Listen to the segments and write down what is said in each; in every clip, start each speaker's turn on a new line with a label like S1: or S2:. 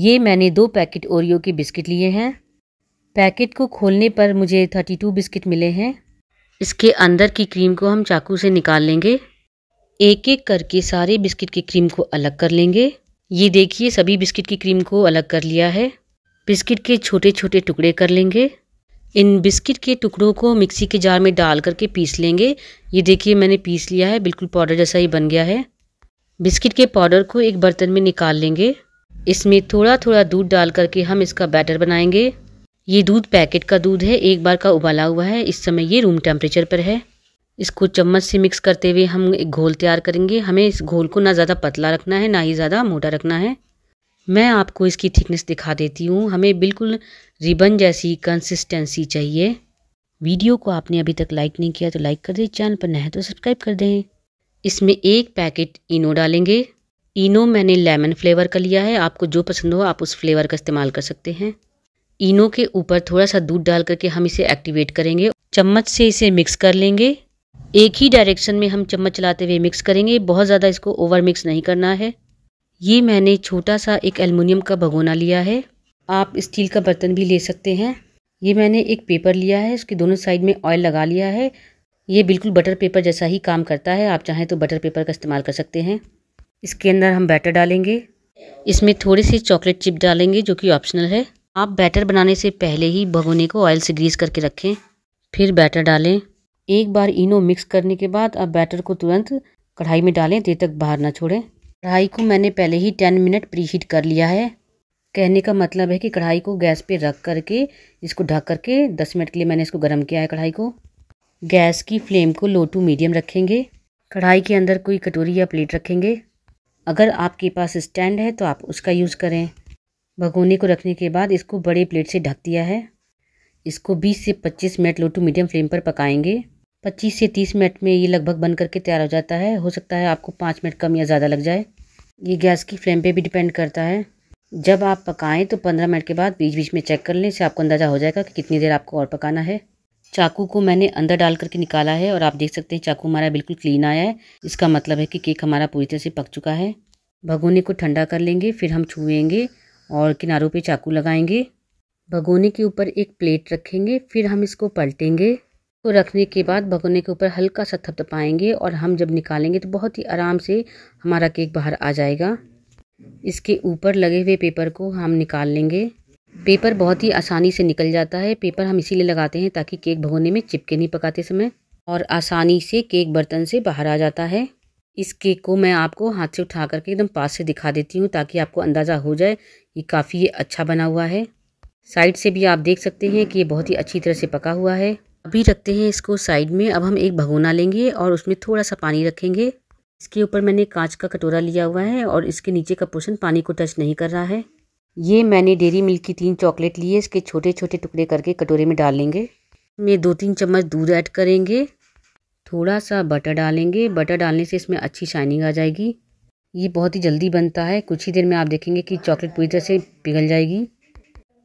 S1: ये मैंने दो पैकेट ओरियो के बिस्किट लिए हैं। पैकेट को खोलने पर मुझे थर्टी टू बिस्किट मिले हैं। इसके अंदर की क्रीम को हम चाकू से निकाल लेंगे। एक एक करके सारे बिस्किट की क्रीम को अलग कर लेंगे। ये देखिए, सभी बिस्किट की क्रीम को अलग कर लिया है। बिस्किट के छोटे छोटे टुकड़े कर लेंगे। इन बिस्किट के टुकड़ों को मिक्सी के जार में डाल करके पीस लेंगे। ये देखिए, मैंने पीस लिया है, बिल्कुल पाउडर जैसा ही बन गया है। बिस्किट के पाउडर को एक बर्तन में निकाल लेंगे। इसमें थोड़ा थोड़ा दूध डाल करके हम इसका बैटर बनाएँगे। ये दूध पैकेट का दूध है, एक बार का उबाला हुआ है। इस समय ये रूम टेम्परेचर पर है। इसको चम्मच से मिक्स करते हुए हम एक घोल तैयार करेंगे। हमें इस घोल को ना ज़्यादा पतला रखना है, ना ही ज़्यादा मोटा रखना है। मैं आपको इसकी थिकनेस दिखा देती हूँ। हमें बिल्कुल रिबन जैसी कंसिस्टेंसी चाहिए। वीडियो को आपने अभी तक लाइक नहीं किया तो लाइक कर दें। चैनल पर नए तो सब्सक्राइब कर दें। इसमें एक पैकेट इनो डालेंगे। इनो, मैंने लेमन फ्लेवर का लिया है। आपको जो पसंद हो, आप उस फ्लेवर का इस्तेमाल कर सकते हैं। इनो के ऊपर थोड़ा सा दूध डाल करके हम इसे एक्टिवेट करेंगे। चम्मच से इसे मिक्स कर लेंगे। एक ही डायरेक्शन में हम चम्मच चलाते हुए मिक्स करेंगे। बहुत ज़्यादा इसको ओवर मिक्स नहीं करना है। ये मैंने छोटा सा एक एलमिनियम का भगोना लिया है। आप स्टील का बर्तन भी ले सकते हैं। ये मैंने एक पेपर लिया है। उसके दोनों साइड में ऑयल लगा लिया है। ये बिल्कुल बटर पेपर जैसा ही काम करता है। आप चाहें तो बटर पेपर का इस्तेमाल कर सकते हैं। इसके अंदर हम बैटर डालेंगे। इसमें थोड़ी सी चॉकलेट चिप डालेंगे, जो कि ऑप्शनल है। आप बैटर बनाने से पहले ही भगोने को ऑयल से ग्रीस करके रखें, फिर बैटर डालें। एक बार इनो मिक्स करने के बाद आप बैटर को तुरंत कढ़ाई में डालें, देर तक बाहर ना छोड़ें। कढ़ाई को मैंने पहले ही टेन मिनट प्री हीट कर लिया है। कहने का मतलब है कि कढ़ाई को गैस पे रख करके, इसको ढक करके दस मिनट के लिए मैंने इसको गर्म किया है कढ़ाई को। गैस की फ्लेम को लो टू मीडियम रखेंगे। कढ़ाई के अंदर कोई कटोरी या प्लेट रखेंगे। अगर आपके पास स्टैंड है तो आप उसका यूज़ करें। भगोने को रखने के बाद इसको बड़े प्लेट से ढक दिया है। इसको 20 से 25 minute low to medium flame पर पकाएँगे। 25 से 30 मिनट में ये लगभग बन करके तैयार हो जाता है। हो सकता है आपको पाँच मिनट कम या ज़्यादा लग जाए। ये गैस की फ्लेम पे भी डिपेंड करता है। जब आप पकाएँ तो 15 मिनट के बाद बीच बीच में चेक कर लें, इससे आपको अंदाज़ा हो जाएगा कि कितनी देर आपको और पकाना है। चाकू को मैंने अंदर डाल करके निकाला है और आप देख सकते हैं चाकू हमारा बिल्कुल क्लीन आया है। इसका मतलब है कि केक हमारा पूरी तरह से पक चुका है। भगोने को ठंडा कर लेंगे, फिर हम छुएँगे और किनारों पे चाकू लगाएँगे। भगोने के ऊपर एक प्लेट रखेंगे, फिर हम इसको पलटेंगे। को रखने के बाद भगोने के ऊपर हल्का सा थपथपाएँगे और हम जब निकालेंगे तो बहुत ही आराम से हमारा केक बाहर आ जाएगा। इसके ऊपर लगे हुए पेपर को हम निकाल लेंगे। पेपर बहुत ही आसानी से निकल जाता है। पेपर हम इसीलिए लगाते हैं ताकि केक भगोने में चिपके नहीं पकाते समय और आसानी से केक बर्तन से बाहर आ जाता है। इस केक को मैं आपको हाथ से उठा करके एकदम पास से दिखा देती हूँ ताकि आपको अंदाज़ा हो जाए ये काफ़ी अच्छा बना हुआ है। साइड से भी आप देख सकते हैं कि ये बहुत ही अच्छी तरह से पका हुआ है। अभी रखते हैं इसको साइड में। अब हम एक भगोना लेंगे और उसमें थोड़ा सा पानी रखेंगे। इसके ऊपर मैंने कांच का कटोरा लिया हुआ है और इसके नीचे का पोर्शन पानी को टच नहीं कर रहा है। ये मैंने डेरी मिल्क की तीन चॉकलेट ली है इसके छोटे छोटे टुकड़े करके कटोरे में डाल लेंगे। में दो तीन चम्मच दूध ऐड करेंगे। थोड़ा सा बटर डालेंगे। बटर डालने से इसमें अच्छी शाइनिंग आ जाएगी। ये बहुत ही जल्दी बनता है। कुछ ही देर में आप देखेंगे कि चॉकलेट पूरी तरह से पिघल जाएगी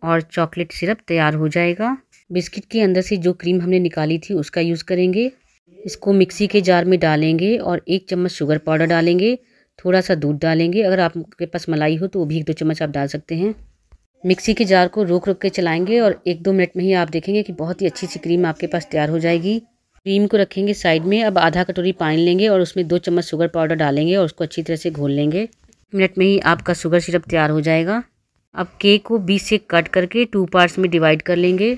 S1: और चॉकलेट सिरप तैयार हो जाएगा। बिस्किट के अंदर से जो क्रीम हमने निकाली थी, उसका यूज़ करेंगे। इसको मिक्सी के जार में डालेंगे और एक चम्मच शुगर पाउडर डालेंगे। थोड़ा सा दूध डालेंगे। अगर आपके पास मलाई हो तो वो भी एक दो चम्मच आप डाल सकते हैं। मिक्सी के जार को रोक रोक के चलाएँगे और एक दो मिनट में ही आप देखेंगे कि बहुत ही अच्छी सी क्रीम आपके पास तैयार हो जाएगी। क्रीम को रखेंगे साइड में। अब आधा कटोरी पानी लेंगे और उसमें दो चम्मच शुगर पाउडर डालेंगे और उसको अच्छी तरह से घोल लेंगे। मिनट में ही आपका शुगर सिरप तैयार हो जाएगा। अब केक को बीच से कट करके टू पार्ट्स में डिवाइड कर लेंगे।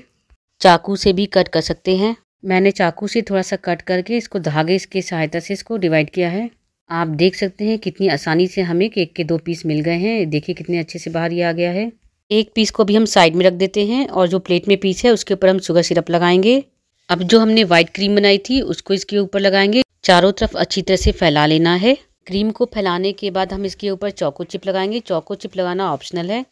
S1: चाकू से भी कट कर सकते हैं। मैंने चाकू से थोड़ा सा कट करके इसको धागे इसकी सहायता से इसको डिवाइड किया है। आप देख सकते हैं कितनी आसानी से हमें केक के दो पीस मिल गए हैं। देखिए कितने अच्छे से बाहर ये आ गया है। एक पीस को भी हम साइड में रख देते हैं और जो प्लेट में पीस है उसके ऊपर हम शुगर सिरप लगाएँगे। अब जो हमने व्हाइट क्रीम बनाई थी उसको इसके ऊपर लगाएँगे। चारों तरफ़ अच्छी तरह से फैला लेना है। क्रीम को फैलाने के बाद हम इसके ऊपर चौको चिप लगाएँगे। चौको चिप लगाना ऑप्शनल है।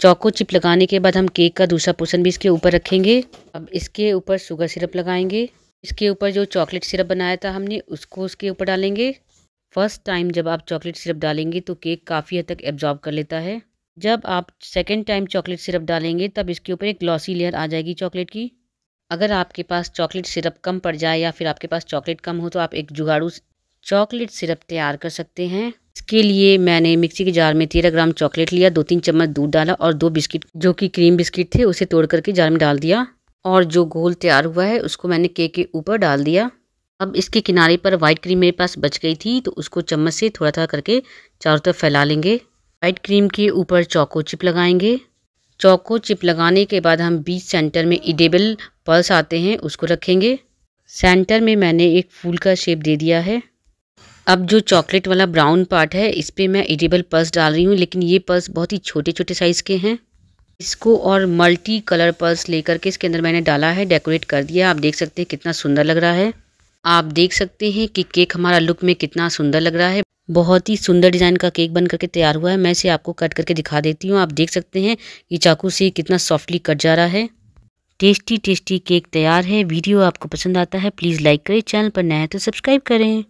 S1: चौको चिप लगाने के बाद हम केक का दूसरा पोर्शन भी इसके ऊपर रखेंगे। अब इसके ऊपर शुगर सिरप लगाएँगे। इसके ऊपर जो चॉकलेट सिरप बनाया था हमने उसको उसके ऊपर डालेंगे। फ़र्स्ट टाइम जब आप चॉकलेट सिरप डालेंगे तो केक काफ़ी हद तक एब्जॉर्ब कर लेता है। जब आप सेकेंड टाइम चॉकलेट सिरप डालेंगे, तब इसके ऊपर एक ग्लॉसी लेयर आ जाएगी चॉकलेट की। अगर आपके पास चॉकलेट सिरप कम पड़ जाए या फिर आपके पास चॉकलेट कम हो तो आप एक जुगाड़ू चॉकलेट सिरप तैयार कर सकते हैं। इसके लिए मैंने मिक्सी के जार में तेरह ग्राम चॉकलेट लिया दो तीन चम्मच दूध डाला और दो बिस्किट, जो कि क्रीम बिस्किट थे, उसे तोड़ करके जार में डाल दिया। और जो घोल तैयार हुआ है, उसको मैंने केक के ऊपर डाल दिया। अब इसके किनारे पर वाइट क्रीम मेरे पास बच गई थी तो उसको चम्मच से थोड़ा थोड़ा करके चारों तरफ़ फैला लेंगे। वाइट क्रीम के ऊपर चौको चिप लगाएँगे। चौको चिप लगाने के बाद हम बीच सेंटर में इडेबल पल्स आते हैं, उसको रखेंगे। सेंटर में मैंने एक फूल का शेप दे दिया है। अब जो चॉकलेट वाला ब्राउन पार्ट है, इस पर मैं इडेबल पर्स डाल रही हूँ, लेकिन ये पर्स बहुत ही छोटे छोटे साइज़ के हैं। इसको और मल्टी कलर पर्स लेकर के इसके अंदर मैंने डाला है डेकोरेट कर दिया। आप देख सकते हैं कितना सुंदर लग रहा है। आप देख सकते हैं कि केक हमारा लुक में कितना सुंदर लग रहा है। बहुत ही सुंदर डिज़ाइन का केक बन करके तैयार हुआ है। मैं इसे आपको कट करके दिखा देती हूँ। आप देख सकते हैं कि चाकू से कितना सॉफ्टली कट जा रहा है। टेस्टी टेस्टी केक तैयार है। वीडियो आपको पसंद आता है प्लीज़ लाइक करें। चैनल पर नया है तो सब्सक्राइब करें।